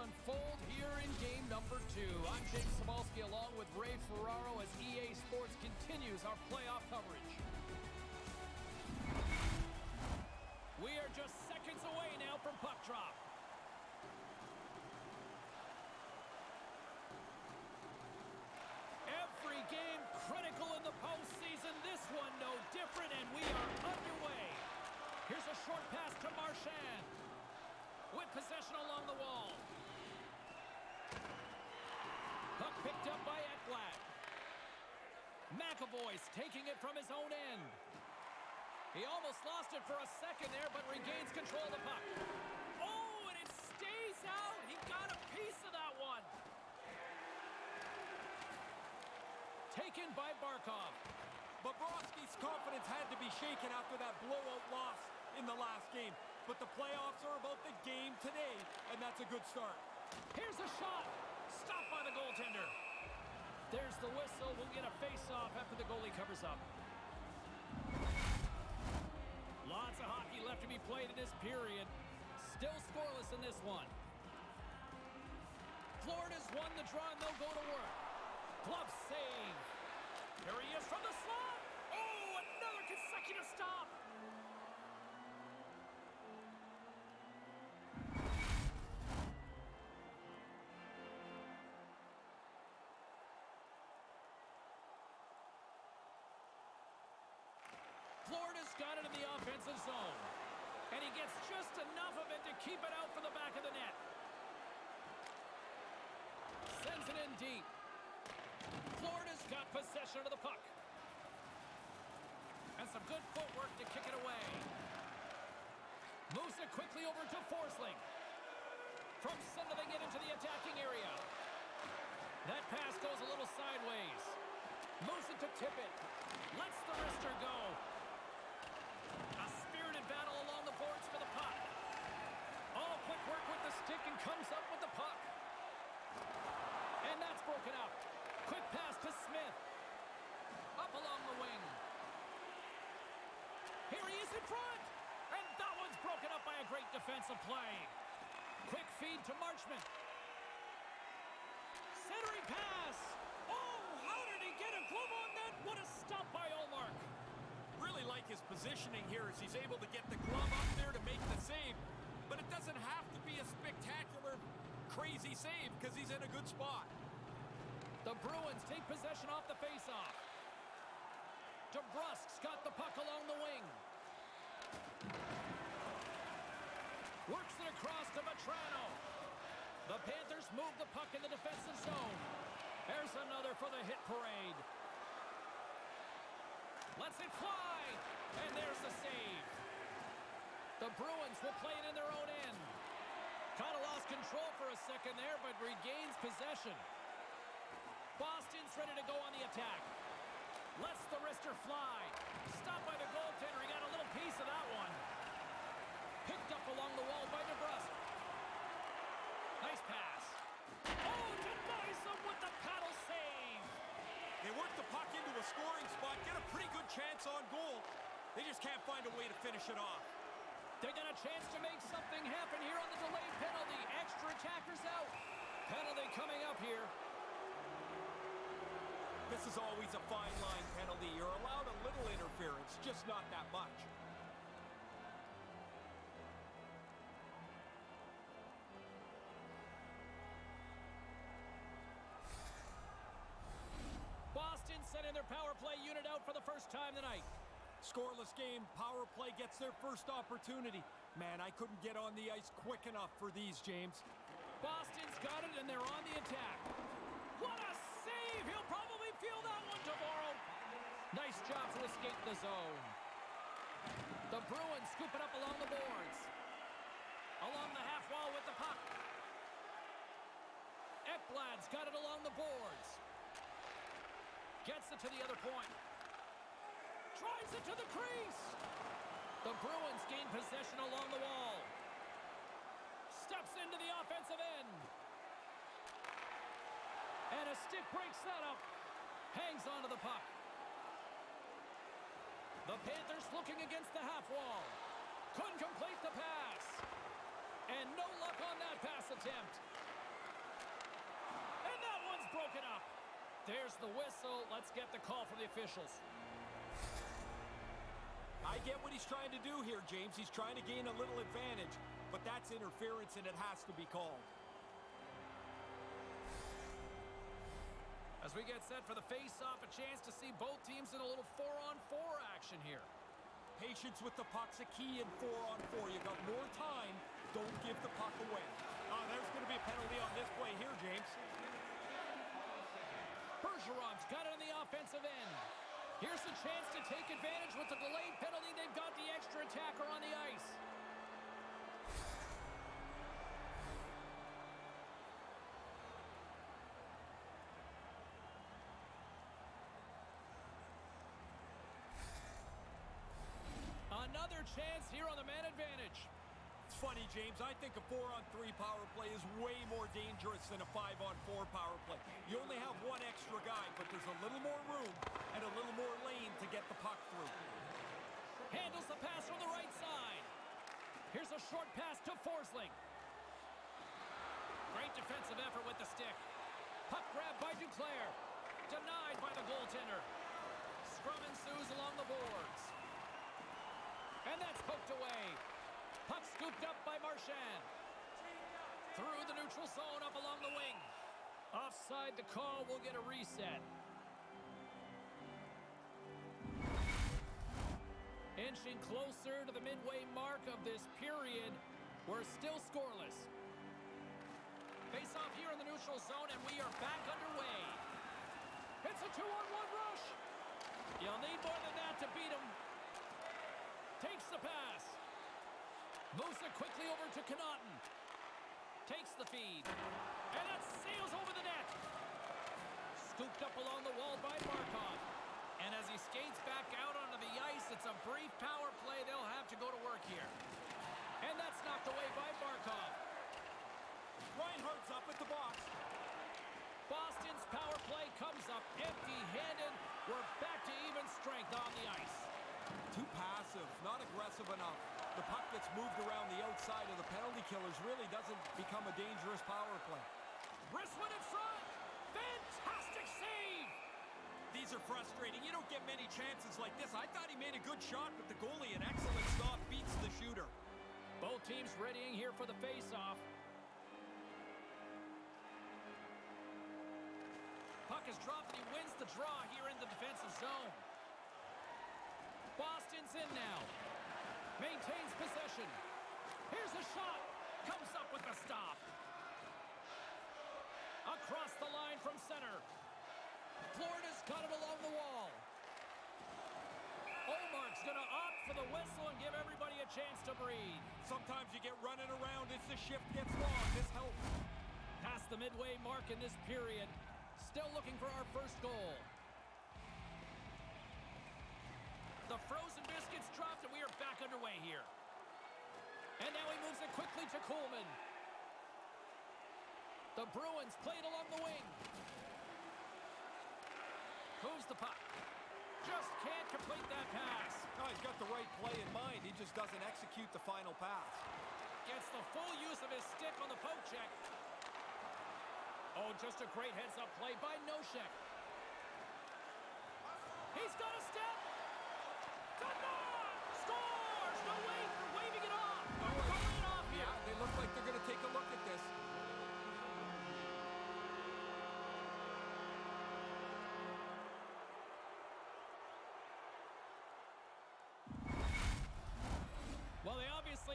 unfold here in game number two. I'm Jake Cybulski along with Ray Ferraro as EA Sports continues our playoff coverage. We are just seconds away now from puck drop. Every game critical in the postseason. This one no different, and we are underway. Here's a short pass to Marchand. With possession along the wall. Puck picked up by Ekblad. McAvoy's taking it from his own end. He almost lost it for a second there, but regains control of the puck. Oh, and it stays out. He got a piece of that one. Taken by Barkov. Bobrovsky's confidence had to be shaken after that blowout loss in the last game. But the playoffs are about the game today, and that's a good start. Here's a shot. Stopped by the goaltender. There's the whistle. We'll get a face-off after the goalie covers up. Lots of hockey left to be played in this period. Still scoreless in this one. Florida's won the draw, and they'll go to work. Glove save. Here he is from the slot. Oh, another consecutive stop. Florida's got it in the offensive zone. And he gets just enough of it to keep it out for the back of the net. Sends it in deep. Florida's got possession of the puck. And some good footwork to kick it away. Moves it quickly over to Forsling. From sending it into the attacking area. That pass goes a little sideways. Moves it to Tippett. Lets the wrister go. A spirited battle along the boards for the puck. Oh, quick work with the stick and comes up with the puck. And that's broken up. Quick pass to Smith. Up along the wing. Here he is in front. And that one's broken up by a great defensive play. Quick feed to Marchand. Centering pass. Oh, how did he get a glove on that? What a stop by Ullmark. Really like his positioning here as he's able to get the glove up there to make the save. But it doesn't have to be a spectacular, crazy save because he's in a good spot. The Bruins take possession off the faceoff. DeBrusk's got the puck along the wing. Works it across to Vatrano. The Panthers move the puck in the defensive zone. There's another for the hit parade. Lets it fly. And there's the save. The Bruins will play it in their own end. Kind of lost control for a second there, but regains possession. Boston's ready to go on the attack. Lets the wrister fly. Stopped by the goaltender. He got a little piece of that one. Picked up along the wall by DeBrusk. Nice pass. Oh, denies with the paddle save. They work the puck into a scoring spot, get a pretty good chance on goal. They just can't find a way to finish it off. They got a chance to make something happen here on the delayed penalty. Extra attackers out. Penalty coming up here. This is always a fine line penalty. You're allowed a little interference, just not that much. Boston sending their power play unit out for the first time tonight. Scoreless game, power play gets their first opportunity. Man, I couldn't get on the ice quick enough for these, James. Boston's got it, and they're on the attack. What a save! He'll probably feel that one tomorrow. Nice job to escape the zone. The Bruins scoop it up along the boards. Along the half wall with the puck. Ekblad's got it along the boards. Gets it to the other point. Drives it to the crease. The Bruins gain possession along the wall. Steps into the offensive end. And a stick breaks that up. Hangs onto the puck. The Panthers looking against the half wall. Couldn't complete the pass. And no luck on that pass attempt. And that one's broken up. There's the whistle. Let's get the call from the officials. I get what he's trying to do here, James. He's trying to gain a little advantage, but that's interference and it has to be called. As we get set for the face-off, a chance to see both teams in a little four-on-four action here. Patience with the puck's a key in four-on-four. You got more time. Don't give the puck away. Oh, there's going to be a penalty on this play here, James. Bergeron's got it on the offensive end. Here's a chance to take advantage with the delayed penalty. They've got the extra attacker on the ice. Another chance here on the man advantage. Funny, James. I think a four-on-three power play is way more dangerous than a five-on-four power play. You only have one extra guy, but there's a little more room and a little more lane to get the puck through. Handles the pass from the right side. Here's a short pass to Forsling. Great defensive effort with the stick. Puck grab by Duclair. Denied by the goaltender. Scrum ensues along the boards. And that's poked away. Puck scooped up by Marchand. Through the neutral zone up along the wing. Offside the call will get a reset. Inching closer to the midway mark of this period. We're still scoreless. Face off here in the neutral zone, and we are back underway. It's a two-on-one rush. You'll need more than that to beat him. Takes the pass. Moves it quickly over to Connaughton. Takes the feed. And that sails over the net. Scooped up along the wall by Barkov. And as he skates back out onto the ice, it's a brief power play. They'll have to go to work here. And that's knocked away by Barkov. Reinhart's up at the box. Boston's power play comes up empty-handed. We're back to even strength on the ice. Too passive, not aggressive enough. The puck gets moved around the outside of the penalty killers really doesn't become a dangerous power play. Brisswood in front. Fantastic save. These are frustrating. You don't get many chances like this. I thought he made a good shot, but the goalie, an excellent stop, beats the shooter. Both teams readying here for the face-off. Puck is dropped and he wins the draw here in the defensive zone. Boston's in now. Maintains possession. Here's a shot. Comes up with the stop. Across the line from center. Florida's got it along the wall. Ullmark's going to opt for the whistle and give everybody a chance to breathe. Sometimes you get running around as the shift gets long. This helps. Past the midway mark in this period. Still looking for our first goal. The frozen biscuits dropped and we are back underway here. And now he moves it quickly to Coleman. The Bruins played along the wing. Moves the puck. Just can't complete that pass. Oh, he's got the right play in mind. He just doesn't execute the final pass. Gets the full use of his stick on the poke check. Oh, just a great heads-up play by Nosek. He's got a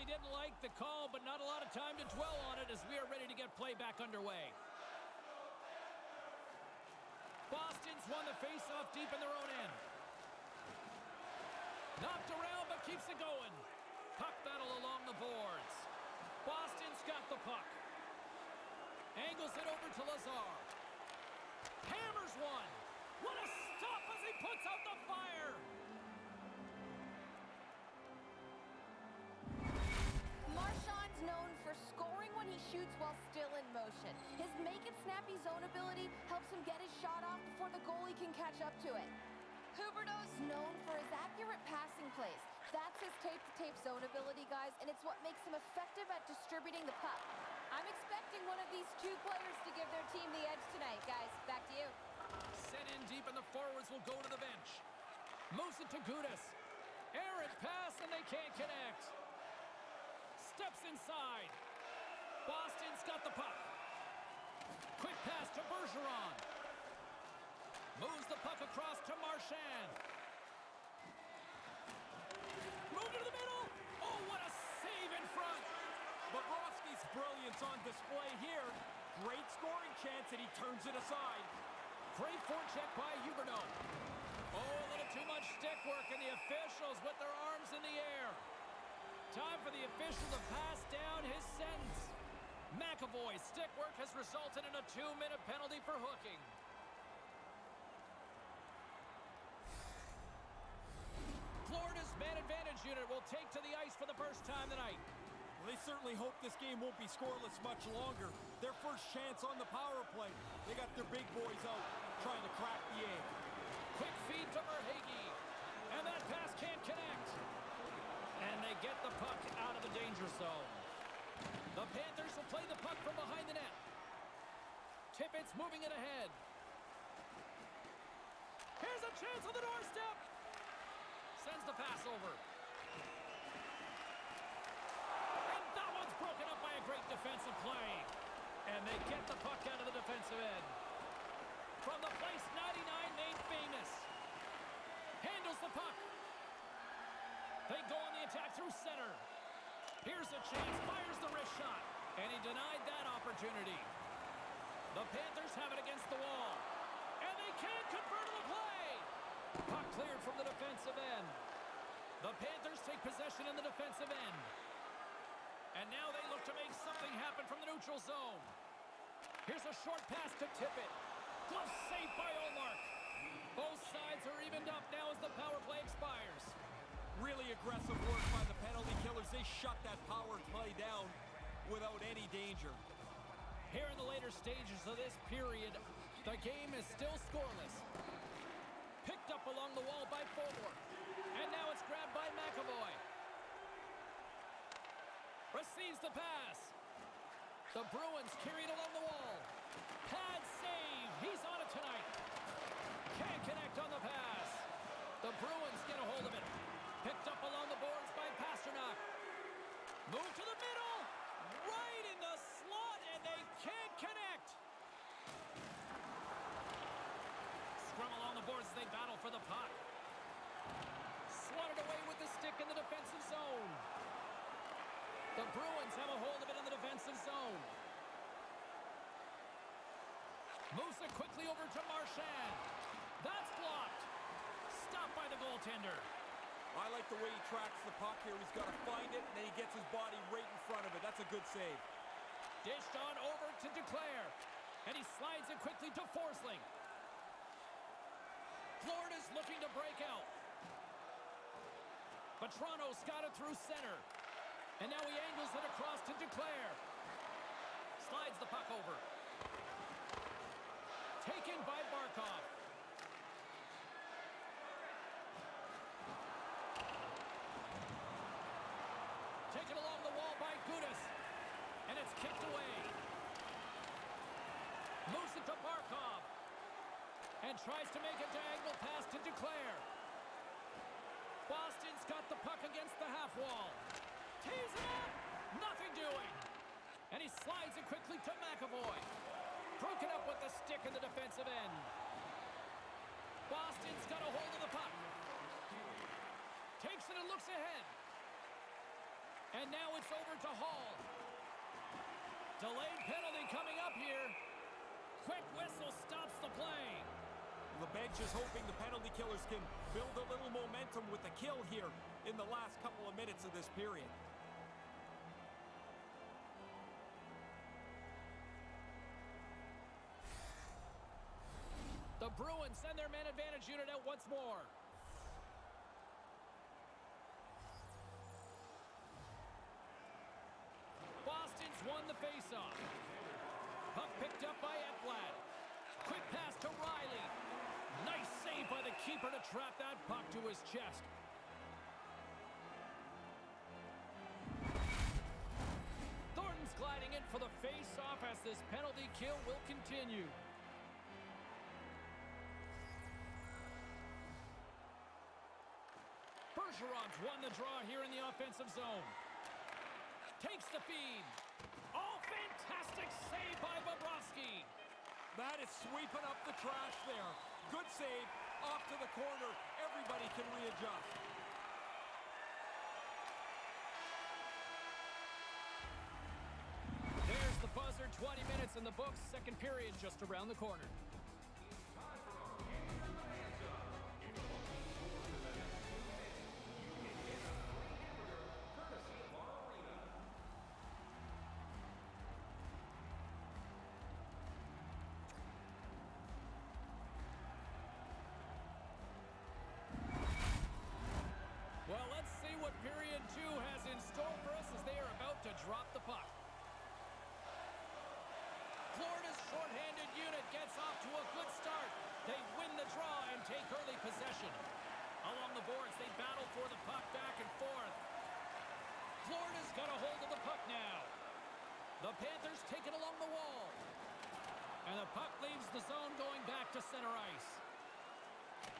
didn't like the call, but not a lot of time to dwell on it as we are ready to get play back underway. Boston's won the face-off deep in their own end. Knocked around, but keeps it going. Puck battle along the boards. Boston's got the puck. Angles it over to Lazar. Hammers one. What a stop as he puts out the fire. Shoots while still in motion. His make-it-snappy zone ability helps him get his shot off before the goalie can catch up to it. Huberdeau's known for his accurate passing plays. That's his tape-to-tape zone ability, guys, and it's what makes him effective at distributing the puck. I'm expecting one of these two players to give their team the edge tonight, guys. Back to you. Sent in deep, and the forwards will go to the bench. To Gudas. Errant pass, and they can't connect. Steps inside. Boston's got the puck. Quick pass to Bergeron. Moves the puck across to Marchand. Moved to the middle. Oh, what a save in front. Bobrovsky's brilliance on display here. Great scoring chance, and he turns it aside. Great forecheck by Huberdeau. Oh, a little too much stick work, and the officials with their arms in the air. Time for the official to pass down his sentence. McAvoy's stick work has resulted in a two-minute penalty for hooking. Florida's man advantage unit will take to the ice for the first time tonight. Well, they certainly hope this game won't be scoreless much longer. Their first chance on the power play. They got their big boys out trying to crack the egg. Quick feed to Verhaeghe. And that pass can't connect. And they get the puck out of the danger zone. The Panthers will play the puck from behind the net. Tippett's moving it ahead. Here's a chance on the doorstep. Sends the pass over. And that one's broken up by a great defensive play. And they get the puck out of the defensive end. From the place 99 made famous. Handles the puck. They go on the attack through center. Here's a chance, fires the wrist shot. And he denied that opportunity. The Panthers have it against the wall. And they can't convert the play. Puck cleared from the defensive end. The Panthers take possession in the defensive end. And now they look to make something happen from the neutral zone. Here's a short pass to Tippett. Glove saved by Ullmark. Both sides are evened up now as the power play expires. Really aggressive work by the penalty killers. They shut that power play down without any danger. Here in the later stages of this period, the game is still scoreless. Picked up along the wall by Forward. And now it's grabbed by McAvoy. Receives the pass. The Bruins carried along the wall. Pad save. He's on it tonight. Can't connect on the pass. The Bruins get a hold of it. Picked up along the boards by Pastrnak. Move to the middle. Right in the slot, and they can't connect. Scrum along the boards as they battle for the puck. Swatted away with the stick in the defensive zone. The Bruins have a hold of it in the defensive zone. Moves it quickly over to Marchand. That's blocked. Stopped by the goaltender. I like the way he tracks the puck here. He's got to find it, and then he gets his body right in front of it. That's a good save. Dished on over to Duclair. And he slides it quickly to Forsling. Florida's looking to break out. But Toronto's got it through center. And now he angles it across to Duclair. Slides the puck over. Taken by Barkov. Taken along the wall by Gudas. And it's kicked away. Moves it to Barkov. And tries to make a diagonal pass to Duclair. Boston's got the puck against the half wall. Tees it up. Nothing doing. And he slides it quickly to McAvoy. Broken up with the stick in the defensive end. Boston's got a hold of the puck. Takes it and looks ahead. And now it's over to Hall. Delayed penalty coming up here. Quick whistle stops the play. The bench is hoping the penalty killers can build a little momentum with the kill here in the last couple of minutes of this period. The Bruins send their man advantage unit out once more. off. Puck picked up by Ekblad. Quick pass to Reilly. Nice save by the keeper to trap that puck to his chest. Thornton's gliding in for the face-off as this penalty kill will continue. Bergeron's won the draw here in the offensive zone. Takes the feed. Fantastic save by Bobrovsky. That is sweeping up the trash there. Good save. Off to the corner. Everybody can readjust. There's the buzzer. 20 minutes in the books. Second period just around the corner. Drop the puck. Florida's shorthanded unit gets off to a good start. They win the draw and take early possession. Along the boards, they battle for the puck back and forth. Florida's got a hold of the puck now. The Panthers take it along the wall. And the puck leaves the zone going back to center ice.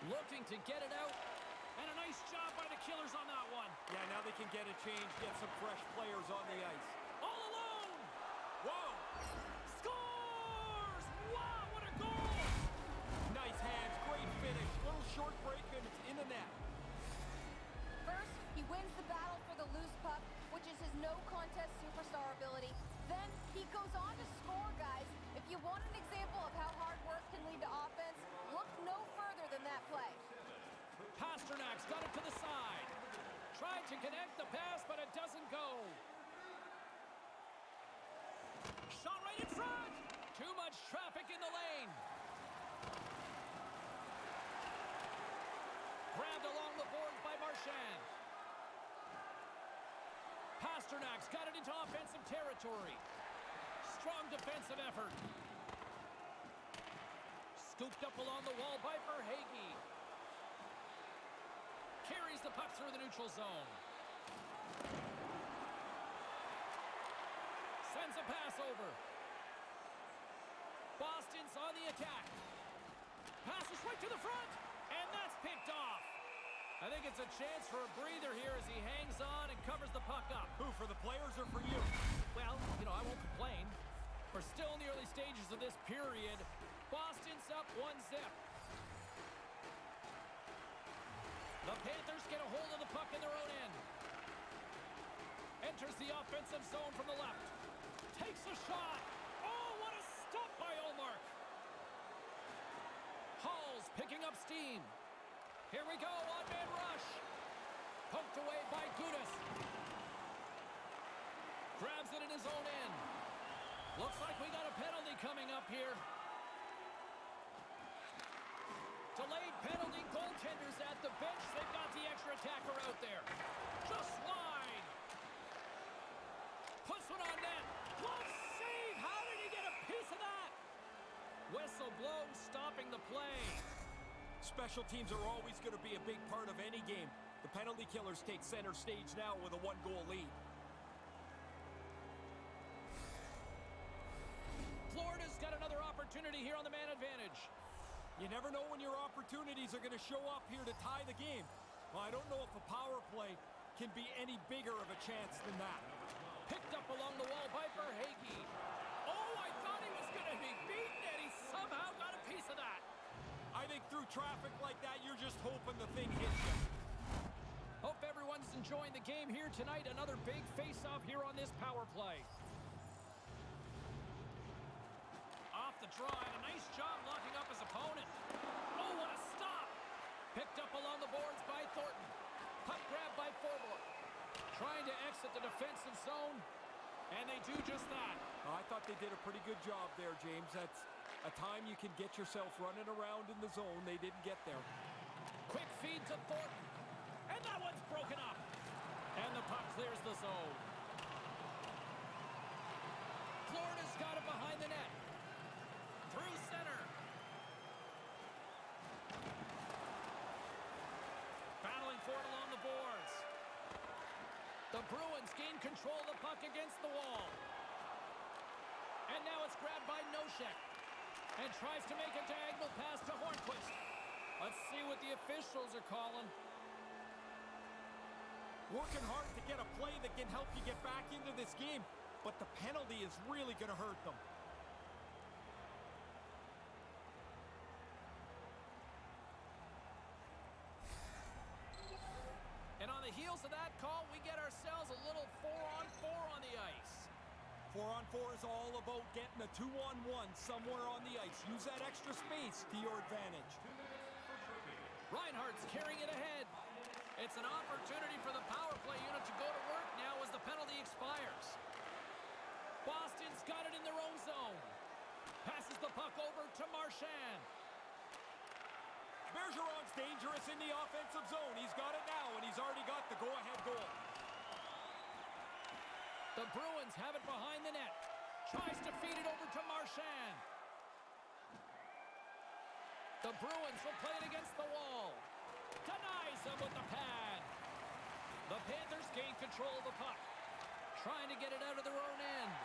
Looking to get it out. And a nice job by the Killers on that one. Yeah, now they can get a change, get some fresh players on the ice. All alone. Whoa! Scores! Wow, what a goal! Nice hands, great finish. Little short break and it's in the net. First, he wins the battle for the loose puck, which is his no-contest superstar ability. Then, he goes on to score, guys. If you want an Pastrnak's got it to the side. Tried to connect the pass, but it doesn't go. Shot right in front. Too much traffic in the lane. Grabbed along the boards by Marchand. Pastrnak's got it into offensive territory. Strong defensive effort. Scooped up along the wall by Verhaeghe. Carries the puck through the neutral zone. Sends a pass over. Boston's on the attack. Passes right to the front, and that's picked off. I think it's a chance for a breather here as he hangs on and covers the puck up. Who, for the players or for you? Well, you know, I won't complain. We're still in the early stages of this period. Boston's up one zip. The Panthers get a hold of the puck in their own end. Enters the offensive zone from the left. Takes a shot. Oh, what a stop by Ullmark. Hall's picking up steam. Here we go, one-man rush. Poked away by Gudas. Grabs it in his own end. Looks like we got a penalty coming up here. Delayed penalty, goaltenders at the bench. They've got the extra attacker out there. Just wide. Puts one on net. Glove save. How did he get a piece of that? Whistle blows, stopping the play. Special teams are always going to be a big part of any game. The penalty killers take center stage now with a one-goal lead. Florida's got another opportunity here on the man advantage. You never know when your opportunities are going to show up here to tie the game. Well, I don't know if a power play can be any bigger of a chance than that. Picked up along the wall by Verhaeghe. Oh, I thought he was going to be beaten, and he somehow got a piece of that. I think through traffic like that, you're just hoping the thing hits you. Hope everyone's enjoying the game here tonight. Another big face-off here on this power play. Off the draw, and a nice job locking up his opponent. Oh, what a stop! Picked up along the boards by Thornton. Puck grab by Forbort. Trying to exit the defensive zone, and they do just that. Oh, I thought they did a pretty good job there, James. That's a time you can get yourself running around in the zone. They didn't get there. Quick feed to Thornton. And that one's broken up. And the puck clears the zone. Florida's got it behind the net. Through center. Battling for it along the boards. Gain control the puck against the wall. And now it's grabbed by Nosek. And tries to make a diagonal pass to Hornqvist. Let's see what the officials are calling. Working hard to get a play that can help you get back into this game, but the penalty is really going to hurt them. And on the heels of that call, we get ourselves a little four-on-four on the ice. Four on four is all about getting a two on one somewhere on the ice. Use that extra space to your advantage. Reinhart's carrying it ahead. It's an opportunity for the power play unit to go to work now as the penalty expires. Boston's got it in their own zone. Passes the puck over to Marchand. Bergeron's dangerous in the offensive zone. He's got it now, and he's already got the go-ahead goal. The Bruins have it behind the net. Tries to feed it over to Marchand. The Bruins will play it against the wall. Denies him with the pad. The Panthers gain control of the puck. Trying to get it out of their own end.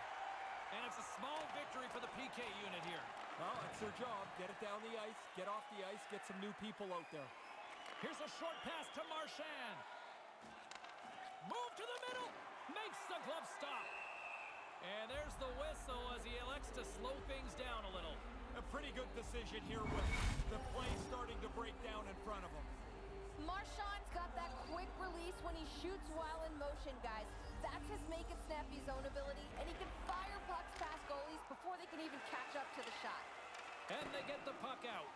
And it's a small victory for the PK unit here. Well, it's their job. Get it down the ice, get off the ice, get some new people out there. Here's a short pass to Marchand. Move to the middle. Makes the glove stop. And there's the whistle as he elects to slow things down a little. A pretty good decision here with the play starting to break down in front of him. Marchand's got that quick release when he shoots while in motion, guys. That's his make it snappy zone ability, and he can fire pucks past goalies before they can even catch up to the shot. And they get the puck out.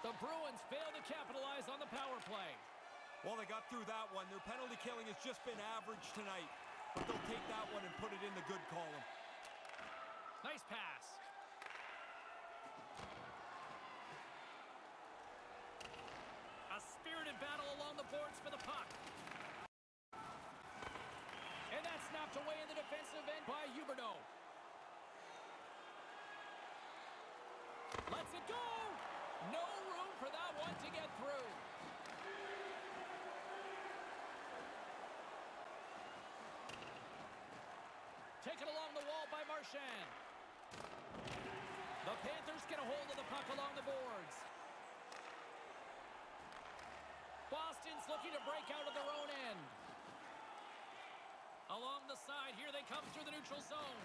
The Bruins fail to capitalize on the power play. Well, they got through that one. Their penalty killing has just been average tonight. But they'll take that one and put it in the good column. Nice pass. A spirited battle along the boards for the puck. And that's snapped away in the defensive end by Huberdeau. Lets it go! No room for that one to get through. Taken along the wall by Marchand. The Panthers get a hold of the puck along the boards. Boston's looking to break out of their own end. Along the side, here they come through the neutral zone.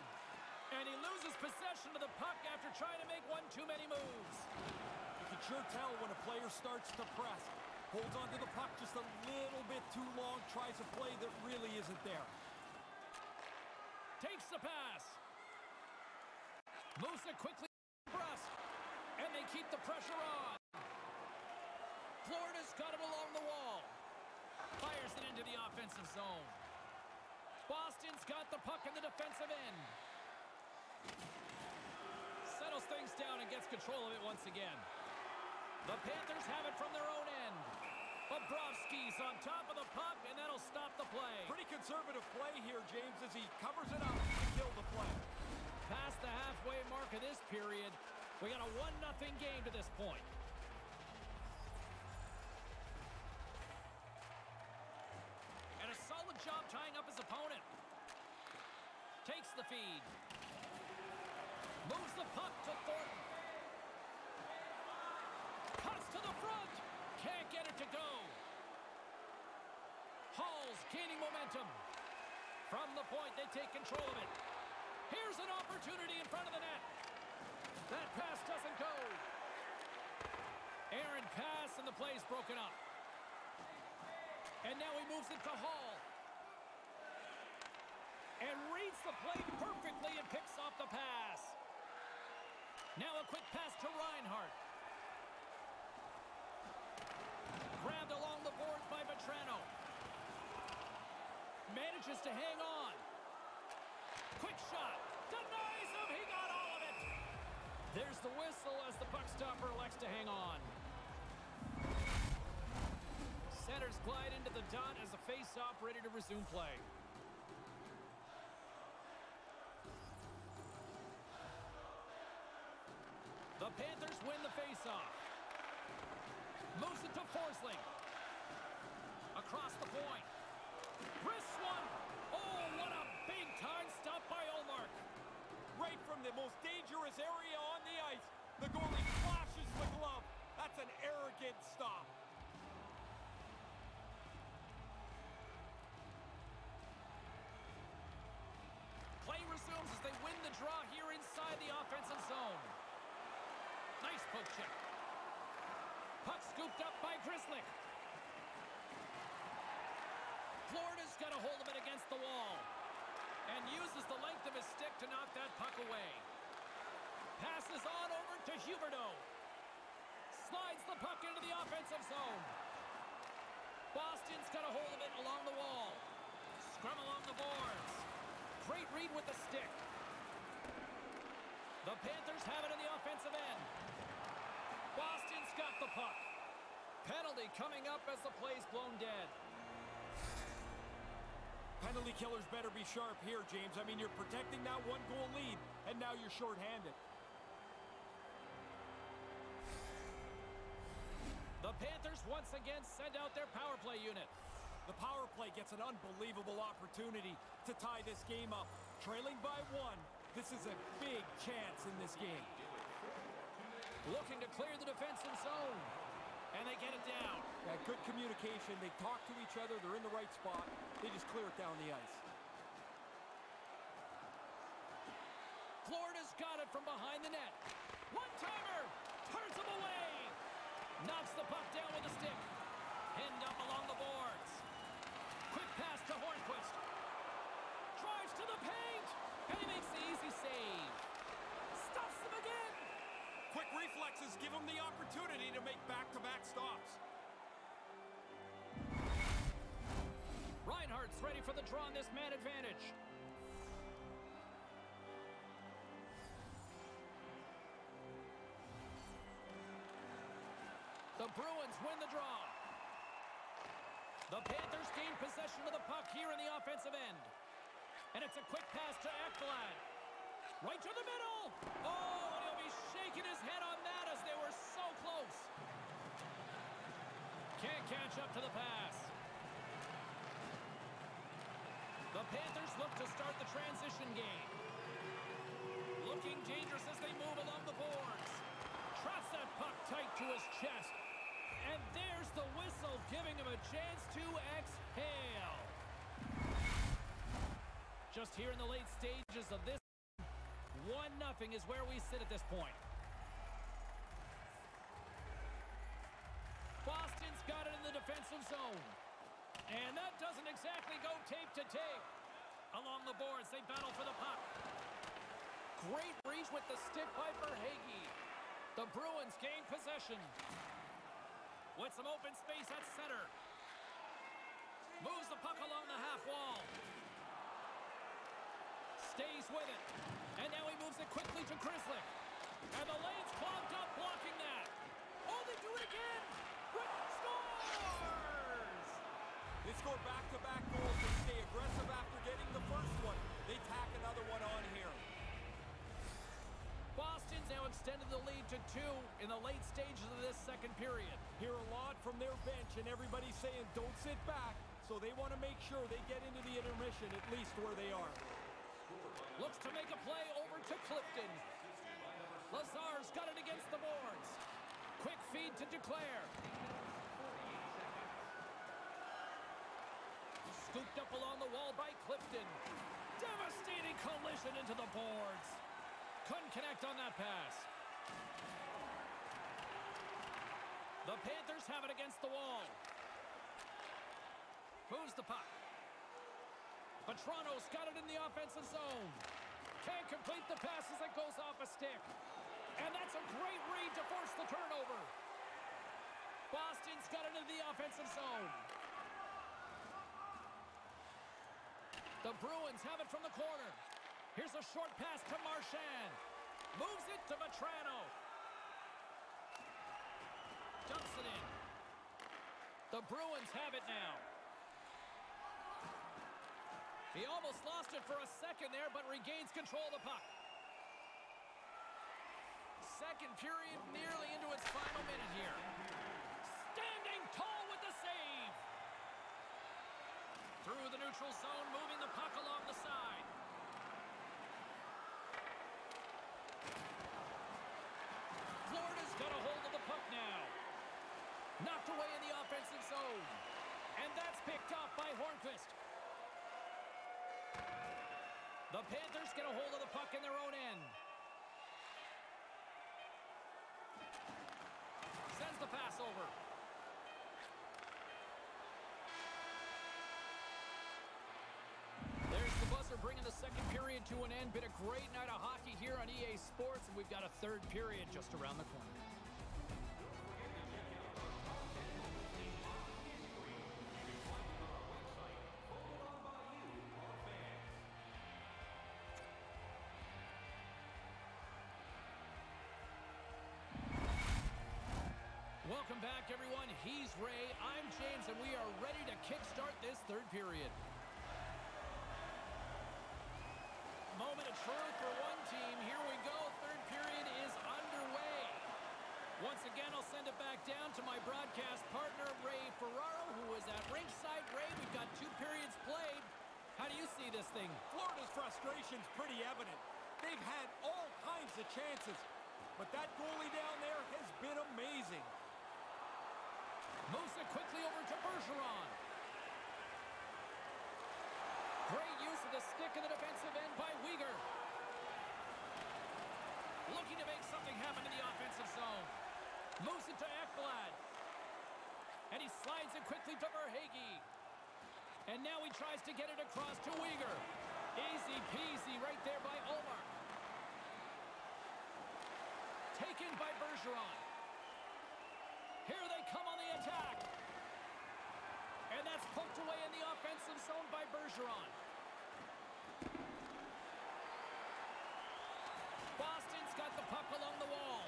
And he loses possession of the puck after trying to make one too many moves. You can sure tell when a player starts to press. Holds onto the puck just a little bit too long, tries a play that really isn't there. Takes the pass. Moves it quickly Brust. And they keep the pressure on. Florida's got it along the wall. Fires it into the offensive zone. Boston's got the puck in the defensive end. Settles things down and gets control of it once again. The Panthers have it from their own end. Bobrovsky's on top of the puck, and that'll stop the play. Pretty conservative play here, James, as he covers it up to kill the play. Past the halfway mark of this period, we got a 1-0 game to this point. And a solid job tying up his opponent. Takes the feed. Moves the puck to Thornton. Cuts to the front. Can't get it to go. Hall's gaining momentum. From the point, they take control of it. Here's an opportunity in front of the net. That pass doesn't go. Aaron pass, and the play's broken up. And now he moves it to Hall. And reads the play perfectly and picks off the pass. Now a quick pass to Reinhart. Grabbed along the boards by Vatrano. Manages to hang on. Quick shot. Denies him. He got all of it. There's the whistle as the puck stopper elects to hang on. Centers glide into the dot as the face-off ready to resume play. The Panthers win the face-off. Moves it to Forsling. Across the point. Wrist one. Oh, what a big-time stop by Ullmark. right from the most dangerous area on the ice. The goalie flashes the glove. That's an arrogant stop. Play resumes as they win the draw here inside the offensive zone. Nice poke check. Puck scooped up by Grzelcyk. Florida's got a hold of it against the wall. And uses the length of his stick to knock that puck away. Passes on over to Huberdeau. Slides the puck into the offensive zone. Boston's got a hold of it along the wall. Scrum along the boards. Great read with the stick. The Panthers have it in the offensive end. Boston's got the puck. Penalty coming up as the play's blown dead. Penalty killers better be sharp here, James. I mean, you're protecting that one goal lead, and now you're shorthanded. The Panthers once again send out their power play unit. The power play gets an unbelievable opportunity to tie this game up. Trailing by one, this is a big chance in this game. Looking to clear the defensive zone. And they get it down. Yeah, good communication. They talk to each other. They're in the right spot. They just clear it down the ice. Florida's got it from behind the net. One-timer! Turns him away! Knocks the puck down with a stick. Pinned up along the boards. Quick pass to Hornqvist. Drives to the paint! And he makes the easy save. Quick reflexes give him the opportunity to make back-to-back stops. Reinhart's ready for the draw on this man advantage. The Bruins win the draw. The Panthers gain possession of the puck here in the offensive end. And it's a quick pass to Ekblad. Right to the middle. Oh, shaking his head on that as they were so close. Can't catch up to the pass. The Panthers look to start the transition game. Looking dangerous as they move along the boards. Traps that puck tight to his chest. And there's the whistle, giving him a chance to exhale. Just here in the late stages of this, 1-0 is where we sit at this point. Boston's got it in the defensive zone. And that doesn't exactly go tape to tape. Along the boards, they battle for the puck. Great reach with the stick by Verhaeghe. The Bruins gain possession. With some open space at center. Moves the puck along the half wall. Stays with it. And now he moves it quickly to Grzelcyk. And the lane's clogged up blocking that. Oh, they do it again. Rick scores! They score back-to-back goals. They stay aggressive after getting the first one. They tack another one on here. Boston's now extended the lead to two in the late stages of this second period. Hear a lot from their bench, and everybody's saying don't sit back. So they want to make sure they get into the intermission at least where they are. Looks to make a play over to Clifton. Lazar's got it against the boards. Quick feed to Duclair. Scooped up along the wall by Clifton. Devastating collision into the boards. Couldn't connect on that pass. The Panthers have it against the wall. Moves the puck. Petrano's got it in the offensive zone. Can't complete the pass as it goes off a stick. And that's a great read to force the turnover. Boston's got it in the offensive zone. The Bruins have it from the corner. Here's a short pass to Marchand. Moves it to Vatrano. Dumps it in. The Bruins have it now. He almost lost it for a second there, but regains control of the puck. Second period nearly into its final minute here. Through the neutral zone, moving the puck along the side. Florida's got a hold of the puck now. Knocked away in the offensive zone. And that's picked off by Hornqvist. The Panthers get a hold of the puck in their own end. Sends the pass over. Second to an end. Been a great night of hockey here on EA Sports, and we've got a third period just around the corner. Welcome back, everyone. He's Ray, I'm James, and we are ready to kickstart this third period. Moment for one team. Here we go. Third period is underway. Once again, I'll send it back down to my broadcast partner, Ray Ferraro, who is at ringside. Ray, we've got two periods played. How do you see this thing? Florida's frustration's pretty evident. They've had all kinds of chances, but that goalie down there has been amazing. Moves it quickly over to Bergeron. Great use of the stick in the defensive end by Weegar. Looking to make something happen in the offensive zone. Moves it to Ekblad. And he slides it quickly to Verhaeghe. And now he tries to get it across to Weegar. Easy peasy right there by Ullmark. Taken by Bergeron. Here they come on the attack. And that's poked away in the offensive zone by Bergeron. Boston's got the puck along the wall.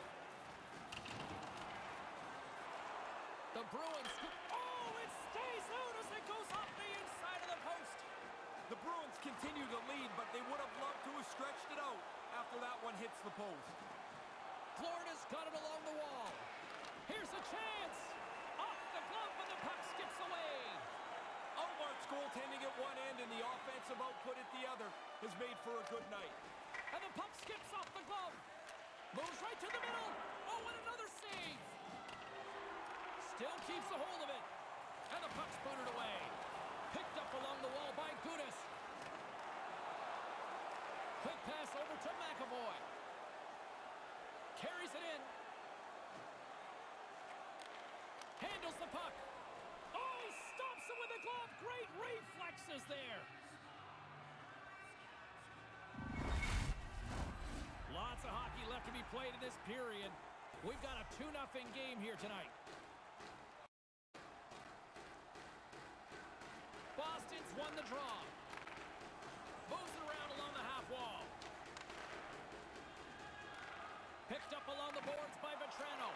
The Bruins. Oh, it stays out as it goes off the inside of the post. The Bruins continue to lead, but they would have loved to have stretched it out after that one hits the post. Florida's got it along the wall. Here's a chance. Off the glove, and the puck skips away. Ullmark's goaltending at one end and the offensive output at the other has made for a good night. And the puck skips off the glove. Moves right to the middle. Oh, and another save. Still keeps a hold of it. And the puck's booted away. Picked up along the wall by Gudas. Quick pass over to McAvoy. Carries it in. Handles the puck. Oh, he stops it with a glove. Great reflexes there. Lots of hockey left to be played in this period. We've got a 2-0 game here tonight. Won the draw. Moves it around along the half wall. Picked up along the boards by Vatrano.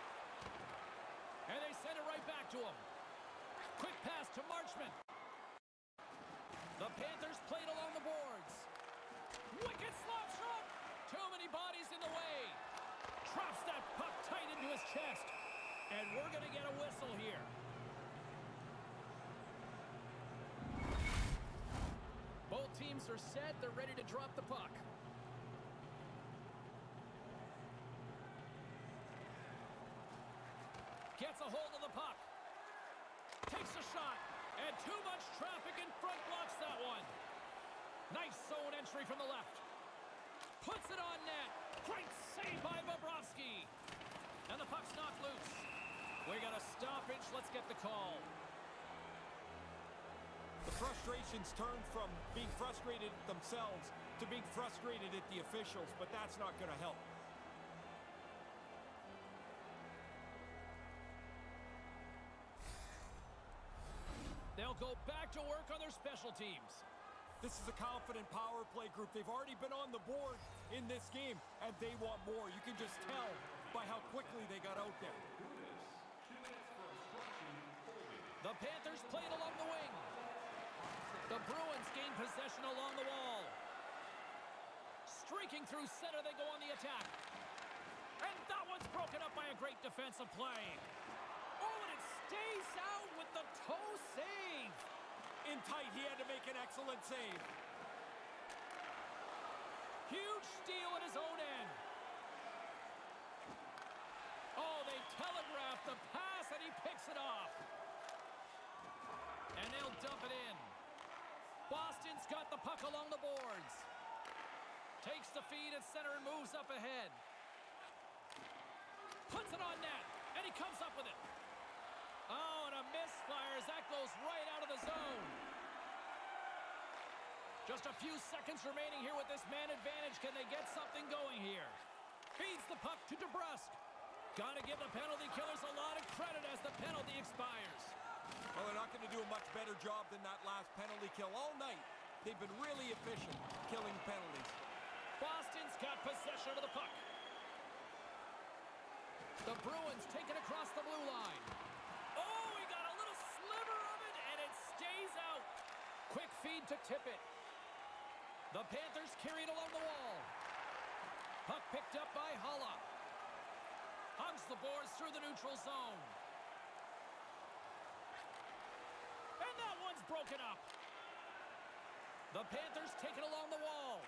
And they send it right back to him. Quick pass to Marchand. The Panthers played along the boards. Wicked slap shot. Too many bodies in the way. Traps that puck tight into his chest. And we're going to get a whistle here. Both teams are set. They're ready to drop the puck. Gets a hold of the puck. Takes a shot. And too much traffic in front blocks that one. Nice zone entry from the left. Puts it on net. Great save by Bobrovsky. And the puck's knocked loose. We got a stoppage. Let's get the call. The frustrations turn from being frustrated themselves to being frustrated at the officials, but that's not going to help. They'll go back to work on their special teams. This is a confident power play group. They've already been on the board in this game, and they want more. You can just tell by how quickly they got out there. The Panthers played along the wing. The Bruins gain possession along the wall. Streaking through center, they go on the attack. And that one's broken up by a great defensive play. Oh, and it stays out with the toe save. In tight, he had to make an excellent save. Huge steal at his own end. Oh, they telegraph the pass, and he picks it off. And they'll dump it in. Boston's got the puck along the boards. Takes the feed at center and moves up ahead. Puts it on net, and he comes up with it. Oh, and a misfire as that goes right out of the zone. Just a few seconds remaining here with this man advantage. Can they get something going here? Feeds the puck to DeBrusk. Got to give the penalty killers a lot of credit as the penalty expires. Well, they're not going to do a much better job than that last penalty kill all night. They've been really efficient killing penalties. Boston's got possession of the puck. The Bruins take it across the blue line. Oh, he got a little sliver of it, and it stays out. Quick feed to Tippett. The Panthers carry it along the wall. Puck picked up by Holla. Hugs the boards through the neutral zone. And that one's broken up. The Panthers take it along the wall.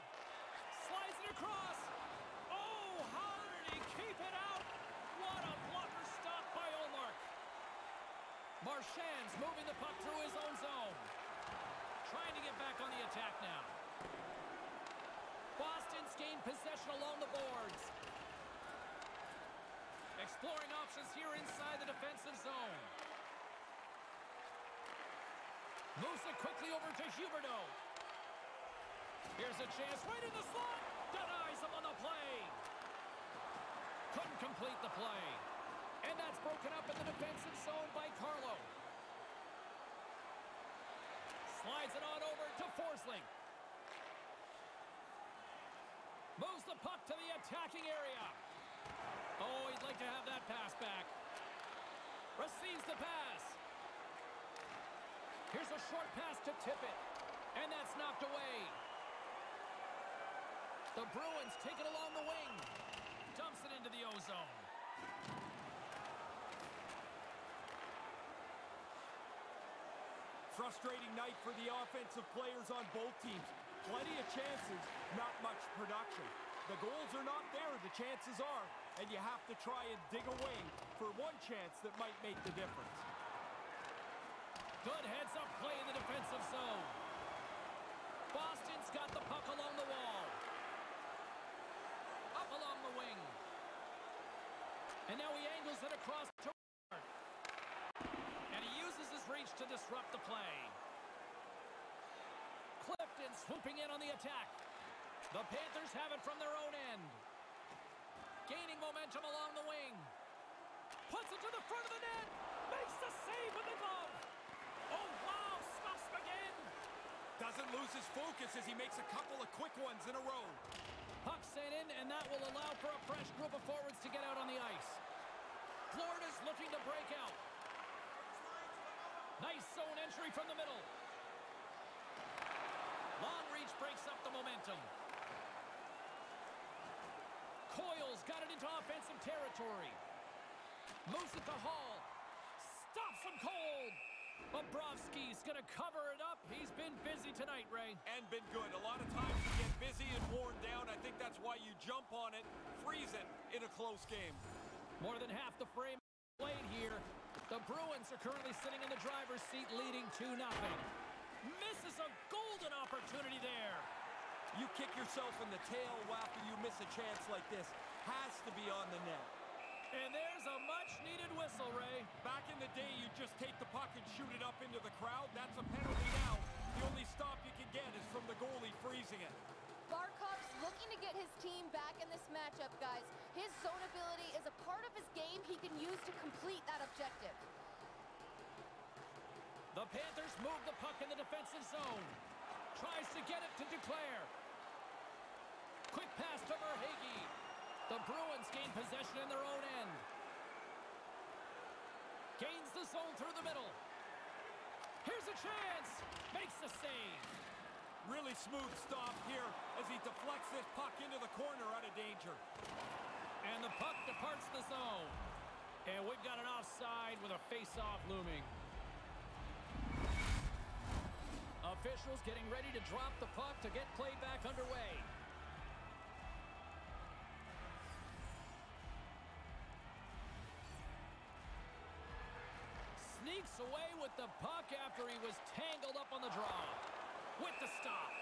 Slides it across. Oh, how did he keep it out? What a blocker stop by Ullmark. Marchand's moving the puck through his own zone. Trying to get back on the attack now. Boston's gained possession along the boards. Exploring options here inside the defensive zone. Moves it quickly over to Huberdeau. Here's a chance right in the slot. Denies him on the play. Couldn't complete the play. And that's broken up in the defensive zone by Carlo. Slides it on over to Forsling. Moves the puck to the attacking area. Oh, he'd like to have that pass back. Receives the pass. Here's a short pass to Tippett. And that's knocked away. The Bruins take it along the wing. Dumps it into the ozone. Frustrating night for the offensive players on both teams. Plenty of chances, not much production. The goals are not there, the chances are, and you have to try and dig away for one chance that might make the difference. Good heads-up play in the defensive zone. Boston's got the puck along the wall. Up along the wing. And now he angles it across to And he uses his reach to disrupt the play. Clifton swooping in on the attack. The Panthers have it from their own end. Gaining momentum along the wing. Puts it to the front of the net. Makes the save with the glove. Oh, wow. Stuffs again. Doesn't lose his focus as he makes a couple of quick ones in a row. Puck sent in, and that will allow for a fresh group of forwards to get out on the ice. Florida's looking to break out. Nice zone entry from the middle. Long reach breaks up the momentum. Coyle's got it into offensive territory. Moves it to Hall. Stops him cold. Bobrovsky's going to cover it up. He's been busy tonight, Ray. And been good. A lot of times you get busy and worn down. I think that's why you jump on it, freeze it in a close game. More than half the frame played here. The Bruins are currently sitting in the driver's seat leading 2 nothing. Misses a golden opportunity there. You kick yourself in the tail after you miss a chance like this. Has to be on the net. And there's a much-needed whistle, Ray. Back in the day, you just take the puck and shoot it up into the crowd. That's a penalty now. The only stop you can get is from the goalie freezing it. Barkov's looking to get his team back in this matchup, guys. His zone ability is a part of his game he can use to complete that objective. The Panthers move the puck in the defensive zone. Tries to get it to Duclair. Quick pass to Verhaeghe. The Bruins gain possession in their own end. Gains the zone through the middle. Here's a chance. Makes the save. Really smooth stop here as he deflects this puck into the corner out of danger. And the puck departs the zone. And we've got an offside with a face-off looming. Officials getting ready to drop the puck to get play back underway. Sneaks away with with the puck after he was tangled up on the draw. With the stop.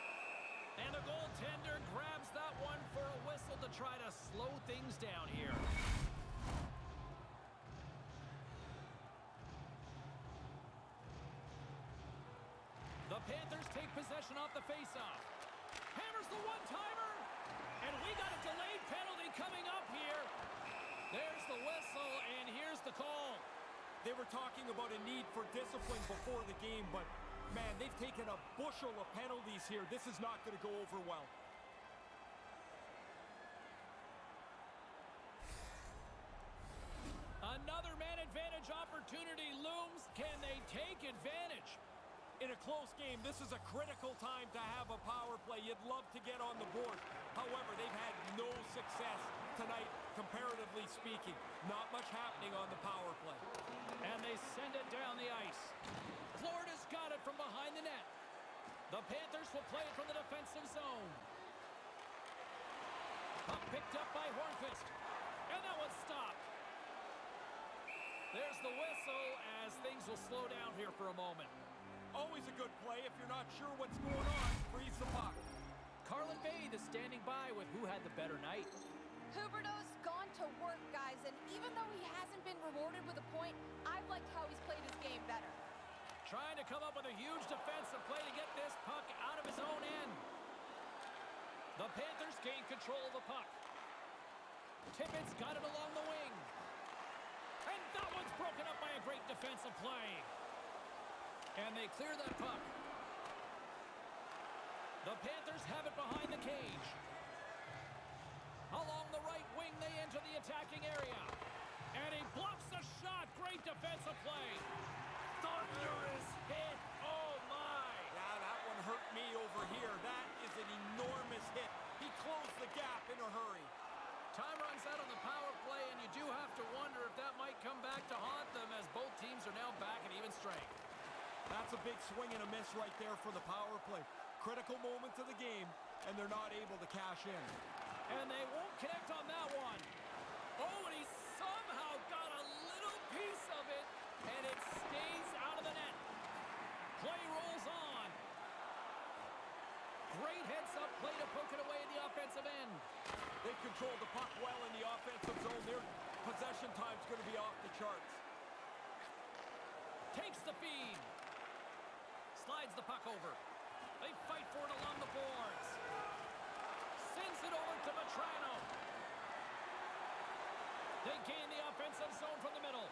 And the goaltender grabs that one for a whistle to try to slow things down here. The Panthers take possession off the faceoff. Hammers the one-timer. And we got a delayed penalty coming up here. There's the whistle, and here's the call. They were talking about a need for discipline before the game, but man, they've taken a bushel of penalties here. This is not going to go over well. Another man advantage opportunity looms. Can they take advantage? In a close game, this is a critical time to have a power play. You'd love to get on the board. However, they've had no success tonight, comparatively speaking. Not much happening on the power play. And they send it down the ice. Florida's got it from behind the net. The Panthers will play it from the defensive zone. Puck picked up by Hornqvist. And that one's stopped. There's the whistle as things will slow down here for a moment. Always a good play if you're not sure what's going on. Freeze the puck. Carlin Bay is standing by with who had the better night. Huberdeau's gone to work, guys, and even though he hasn't been rewarded with a point, I've liked how he's played his game better. Trying to come up with a huge defensive play to get this puck out of his own end. The Panthers gain control of the puck. Tippett's got it along the wing. And that one's broken up by a great defensive play. And they clear that puck. The Panthers have it behind the cage. Along the right wing, they enter the attacking area. And he blocks the shot. Great defensive play. Thunderous hit. Oh, my. Yeah, that one hurt me over here. That is an enormous hit. He closed the gap in a hurry. Time runs out on the power play, and you do have to wonder if that might come back to haunt them as both teams are now back at even strength. That's a big swing and a miss right there for the power play. Critical moment of the game, and they're not able to cash in. And they won't connect on that one. Oh, and he somehow got a little piece of it, and it stays out of the net. Play rolls on. Great heads-up play to poke it away in the offensive end. They've controlled the puck well in the offensive zone. Their possession time's going to be off the charts. Takes the feed. Slides the puck over. They fight for it along the boards. Sends it over to Vatrano. They gain the offensive zone from the middle.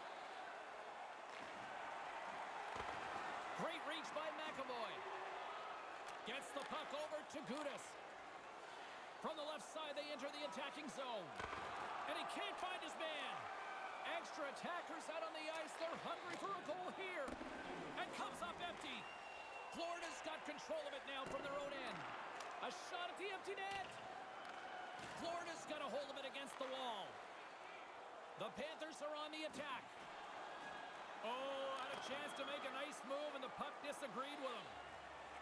Great reach by McAvoy. Gets the puck over to Gudas. From the left side, they enter the attacking zone. And he can't find his man. Extra attackers out on the ice. They're hungry for a goal here. And comes up empty. Florida's got control of it now from their own end. A shot at the empty net. Florida's got a hold of it against the wall. The Panthers are on the attack. Oh, had a chance to make a nice move, and the puck disagreed with him.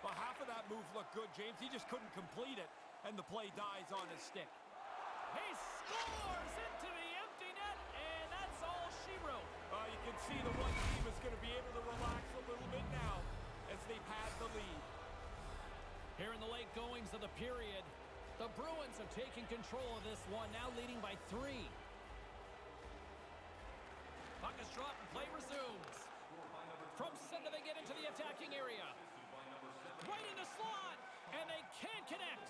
Well, half of that move looked good, James. He just couldn't complete it, and the play dies on his stick. He scores into the empty net, and that's all she wrote. Uh, you can see the one team is going to be able to relax a little bit now as they've had the lead. Here in the late goings of the period, the Bruins have taken control of this one, now leading by three. Puck is dropped and play resumes. From center, they get into the attacking area. Right in the slot, and they can't connect.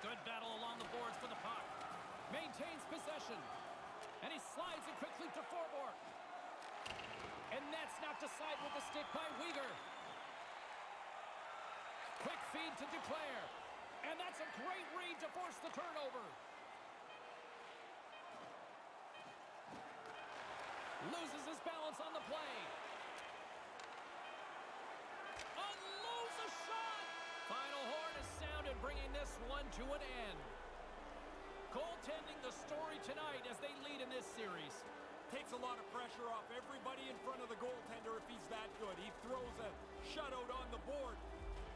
Good battle along the boards for the puck. Maintains possession. And he slides it quickly to Forbort. And that's knocked aside with the stick by Weegar. Quick feed to Duclair. And that's a great read to force the turnover. Loses his balance on the play. Unloads a shot. Final horn is sounded, bringing this one to an end. Goaltending the story tonight as they lead in this series. Takes a lot of pressure off everybody in front of the goaltender if he's that good. He throws a shutout on the board,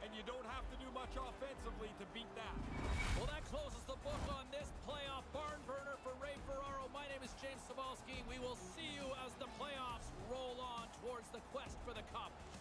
and you don't have to do much offensively to beat that. Well, that closes the book on this playoff barn burner for Ray Ferraro. My name is James Cybulski. We will see you as the playoffs roll on towards the quest for the cup.